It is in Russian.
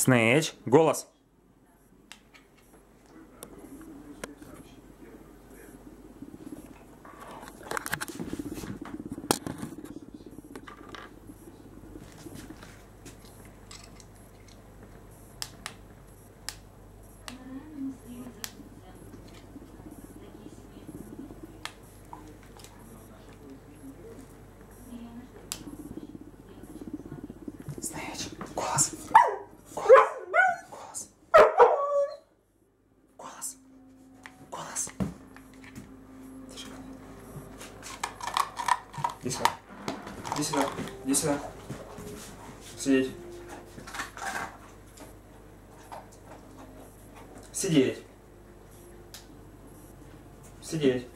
Снэч, голос. Снэч, голос. Голос. Голос. Голос. Иди сюда. Иди сюда. Иди сюда. Сидеть. Сидеть. Сидеть.